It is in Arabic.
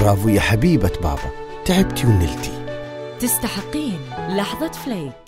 برافو يا حبيبة بابا تعبتي ونلتي تستحقين لحظة فليك.